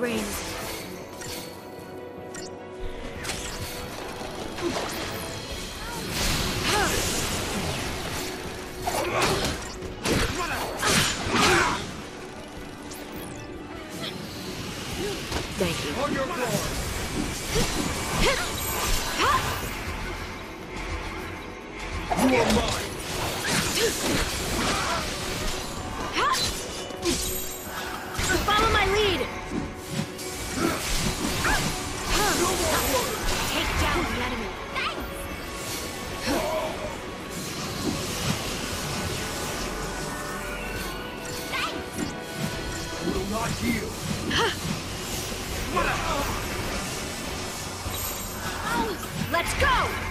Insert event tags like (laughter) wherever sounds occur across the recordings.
Raines. Thank you. On your guard. You are mine. (laughs) Not. Let's go!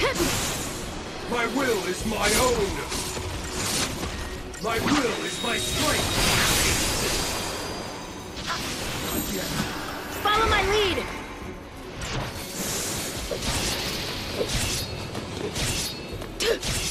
My will is my own. My will is my strength. Follow my lead! Let's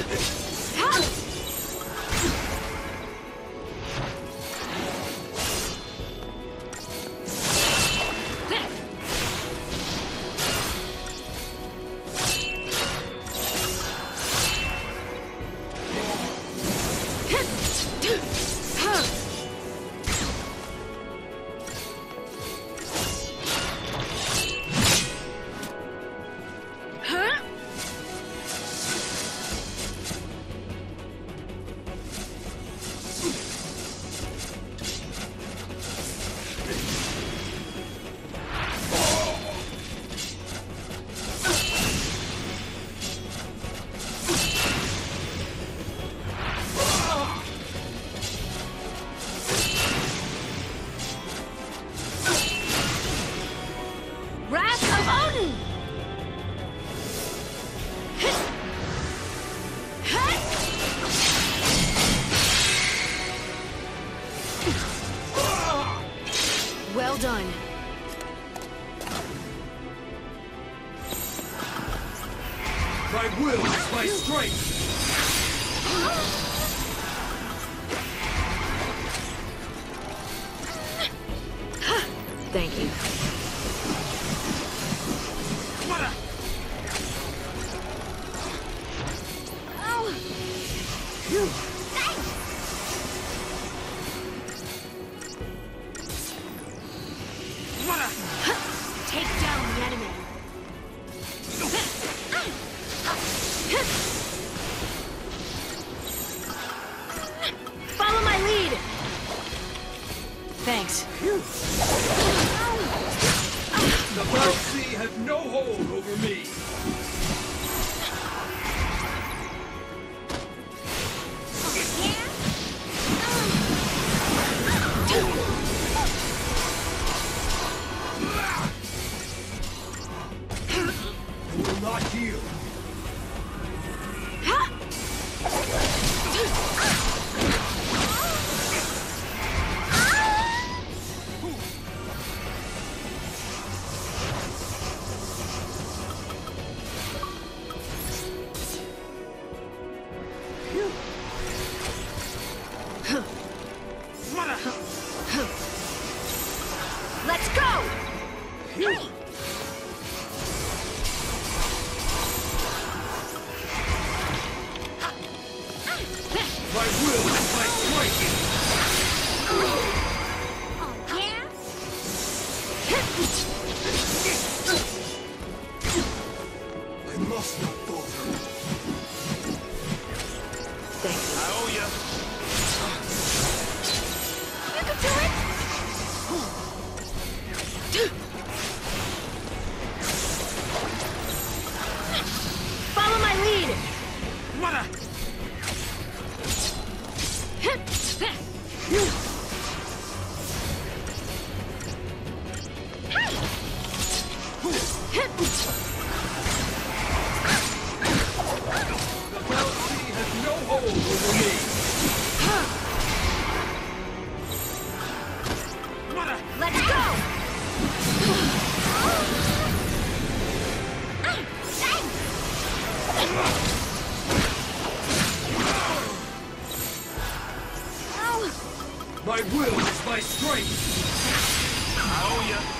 Ha ha ha! Done. My will is my strength! Thanks. The Black Sea has no hold over me! Let's go! Ah! My will is my strength! Oh, I (laughs) My will is my strength! I owe